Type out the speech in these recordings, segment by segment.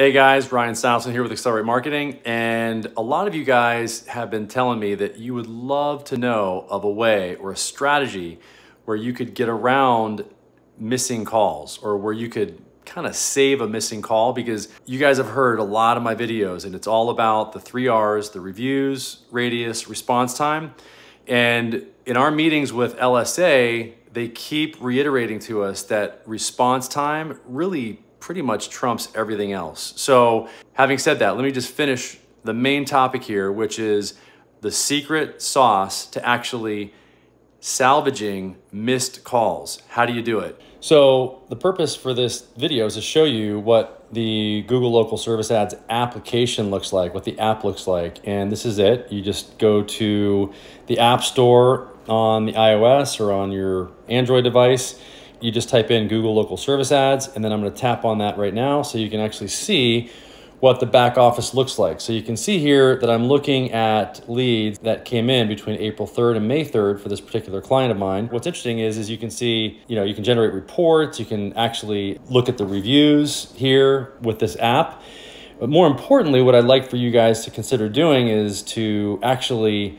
Hey guys, Ryan Stileson here with Accelerate Marketing. And a lot of you guys have been telling me that you would love to know of a way or a strategy where you could get around missing calls or where you could kind of save a missing call because you guys have heard a lot of my videos and it's all about the three R's, the reviews, radius, response time. And in our meetings with LSA, they keep reiterating to us that response time really pretty much trumps everything else. So having said that, let me just finish the main topic here, which is the secret sauce to actually salvaging missed calls. How do you do it? So the purpose for this video is to show you what the Google Local Service Ads application looks like, what the app looks like. And this is it. You just go to the App Store on the iOS or on your Android device you just type in Google local service ads, and then I'm gonna tap on that right now so you can actually see what the back office looks like. So you can see here that I'm looking at leads that came in between April 3rd and May 3rd for this particular client of mine. What's interesting is, is you can see, you know, you can generate reports, you can actually look at the reviews here with this app. But more importantly, what I'd like for you guys to consider doing is to actually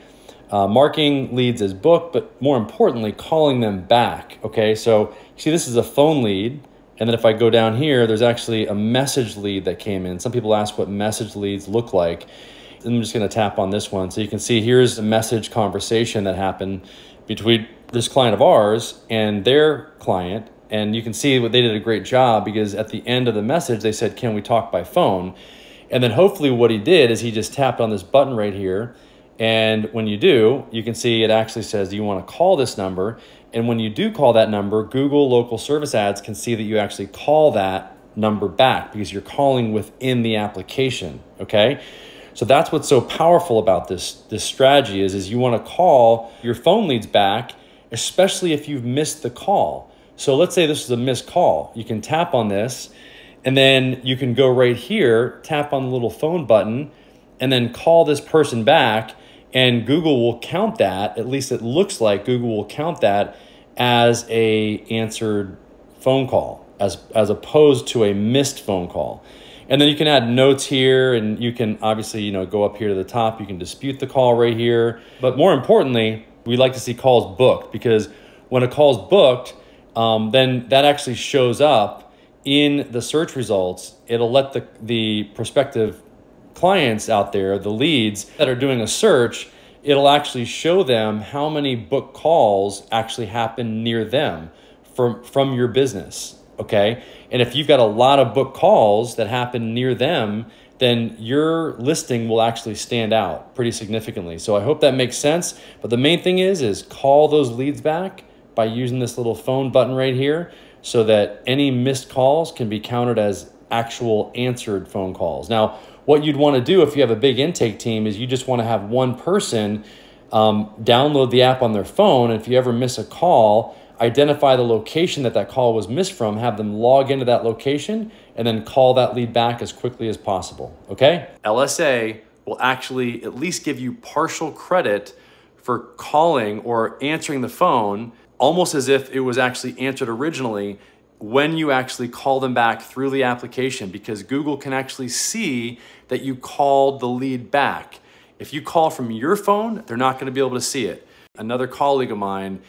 uh, marking leads as booked, but more importantly, calling them back. Okay, so see, this is a phone lead. And then if I go down here, there's actually a message lead that came in. Some people ask what message leads look like. I'm just gonna tap on this one. So you can see here's a message conversation that happened between this client of ours and their client. And you can see what they did a great job because at the end of the message, they said, can we talk by phone? And then hopefully what he did is he just tapped on this button right here and when you do, you can see it actually says you want to call this number. And when you do call that number, Google local service ads can see that you actually call that number back because you're calling within the application, okay? So that's what's so powerful about this, this strategy is, is you want to call your phone leads back, especially if you've missed the call. So let's say this is a missed call. You can tap on this and then you can go right here, tap on the little phone button and then call this person back and Google will count that, at least it looks like Google will count that as a answered phone call as as opposed to a missed phone call. And then you can add notes here and you can obviously, you know, go up here to the top, you can dispute the call right here. But more importantly, we like to see calls booked because when a call is booked, um, then that actually shows up in the search results. It'll let the, the prospective clients out there, the leads that are doing a search, it'll actually show them how many book calls actually happen near them from, from your business. Okay. And if you've got a lot of book calls that happen near them, then your listing will actually stand out pretty significantly. So I hope that makes sense. But the main thing is, is call those leads back by using this little phone button right here so that any missed calls can be counted as actual answered phone calls. Now, what you'd want to do if you have a big intake team is you just want to have one person um, download the app on their phone. And if you ever miss a call, identify the location that that call was missed from, have them log into that location, and then call that lead back as quickly as possible. Okay? LSA will actually at least give you partial credit for calling or answering the phone almost as if it was actually answered originally when you actually call them back through the application because Google can actually see that you called the lead back. If you call from your phone, they're not gonna be able to see it. Another colleague of mine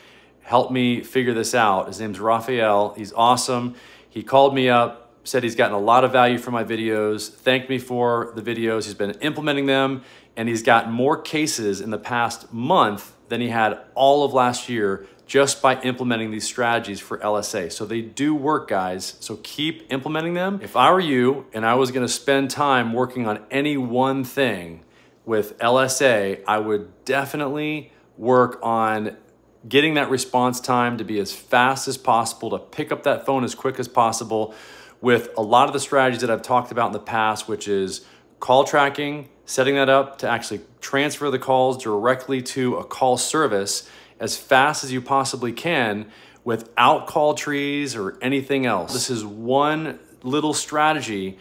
helped me figure this out. His name's Raphael. He's awesome. He called me up, said he's gotten a lot of value from my videos, thanked me for the videos. He's been implementing them, and he's got more cases in the past month than he had all of last year just by implementing these strategies for LSA. So they do work, guys. So keep implementing them. If I were you and I was gonna spend time working on any one thing with LSA, I would definitely work on getting that response time to be as fast as possible, to pick up that phone as quick as possible with a lot of the strategies that I've talked about in the past, which is call tracking, setting that up to actually transfer the calls directly to a call service as fast as you possibly can without call trees or anything else. This is one little strategy.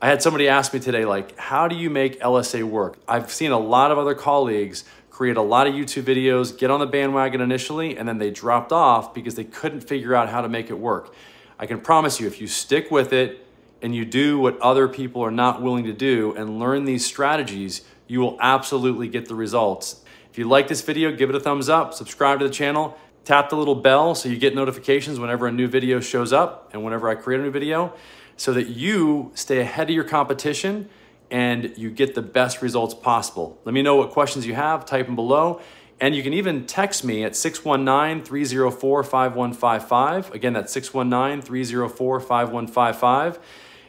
I had somebody ask me today, like, how do you make LSA work? I've seen a lot of other colleagues create a lot of YouTube videos, get on the bandwagon initially, and then they dropped off because they couldn't figure out how to make it work. I can promise you, if you stick with it, and you do what other people are not willing to do and learn these strategies, you will absolutely get the results. If you like this video, give it a thumbs up, subscribe to the channel, tap the little bell so you get notifications whenever a new video shows up and whenever I create a new video so that you stay ahead of your competition and you get the best results possible. Let me know what questions you have, type them below. And you can even text me at 619 304 5155. Again, that's 619 304 5155.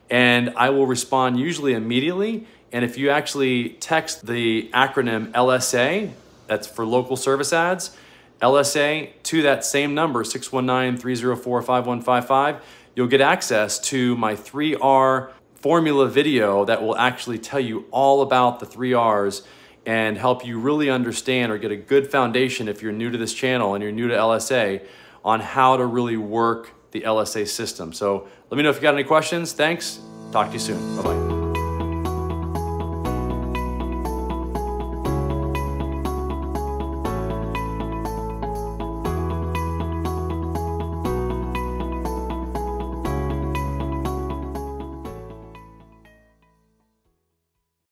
And I will respond usually immediately. And if you actually text the acronym LSA, that's for local service ads, LSA to that same number, 619 304 5155, you'll get access to my 3R formula video that will actually tell you all about the three R's and help you really understand or get a good foundation if you're new to this channel and you're new to LSA on how to really work the LSA system. So let me know if you got any questions. Thanks. Talk to you soon. Bye-bye.